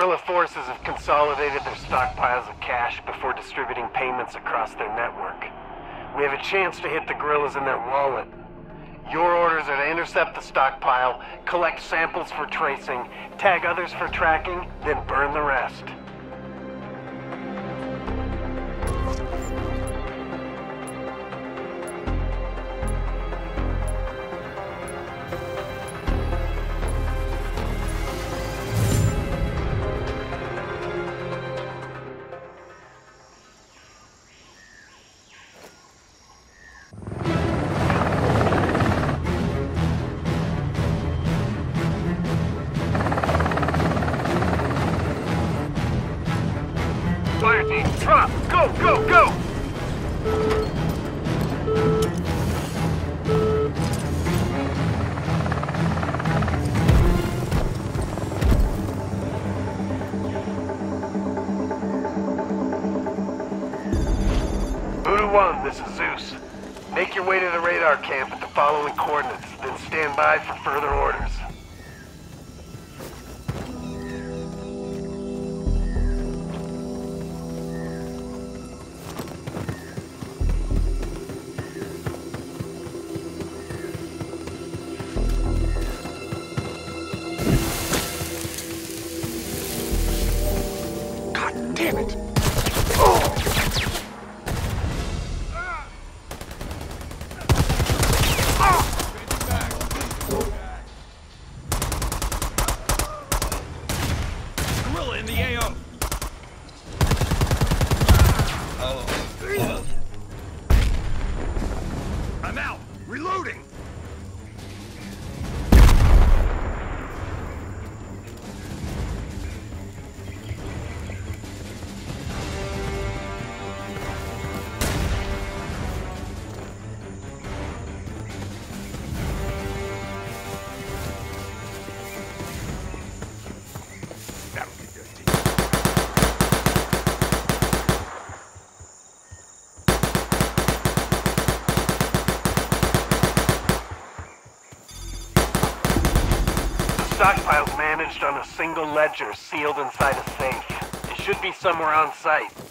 Guerrilla forces have consolidated their stockpiles of cash before distributing payments across their network. We have a chance to hit the guerrillas in their wallet. Your orders are to intercept the stockpile, collect samples for tracing, tag others for tracking, then burn the rest. One, this is Zeus. Make your way to the radar camp at the following coordinates, then stand by for further orders. Stockpile's managed on a single ledger sealed inside a safe. It should be somewhere on site.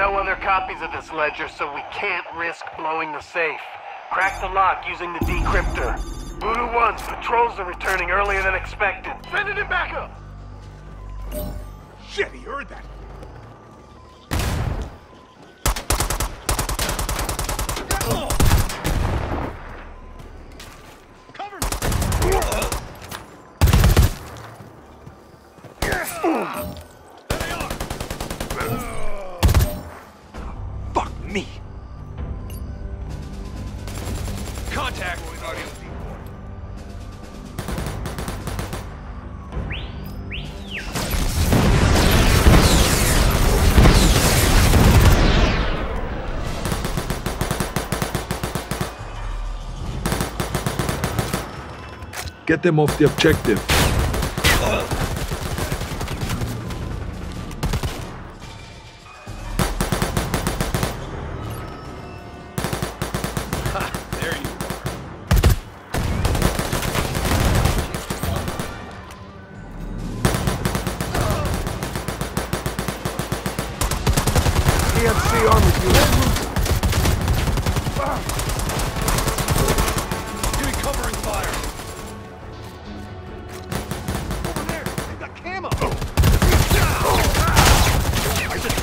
No other copies of this ledger, so we can't risk blowing the safe. Crack the lock using the decryptor. Voodoo 1, patrols are returning earlier than expected. Send it in backup! Shit, he heard that. Contact. Get them off the objective.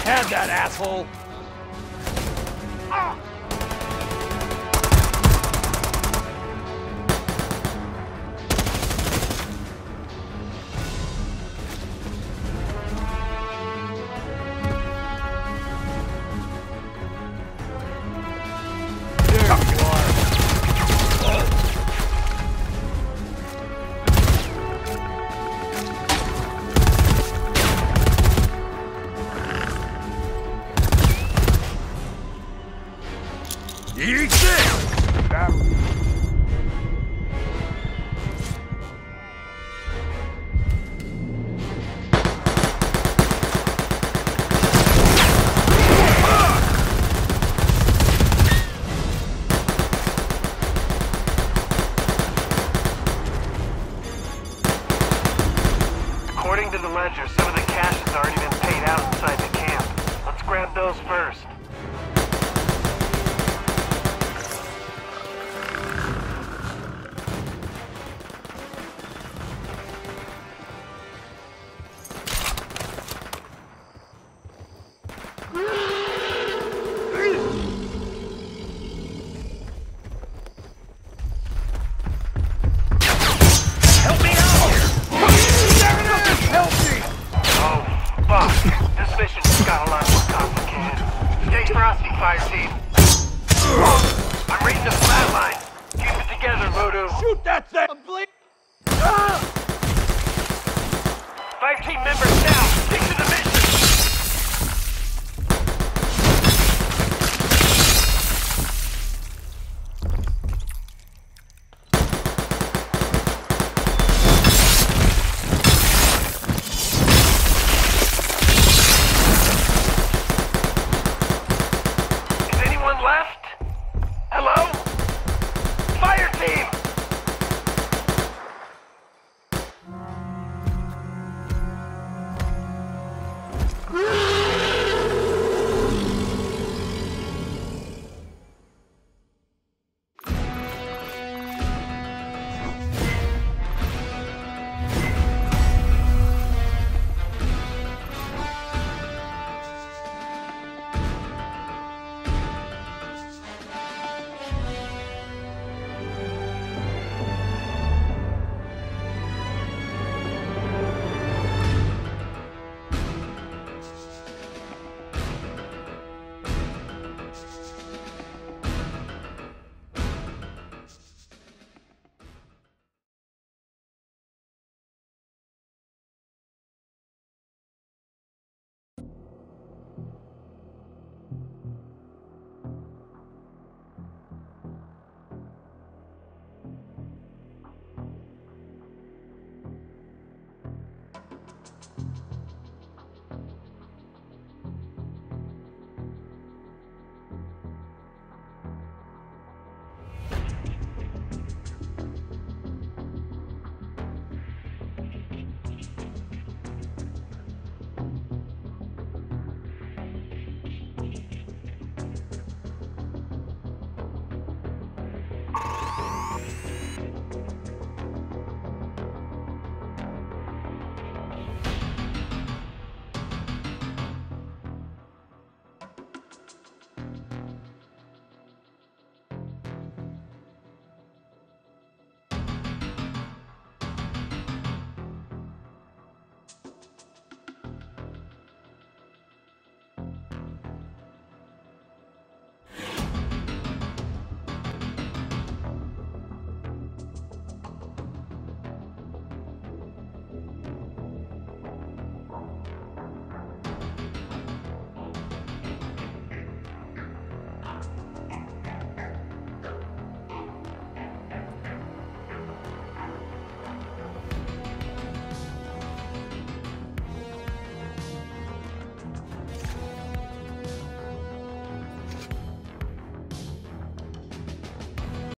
Had that asshole. Eat team members down.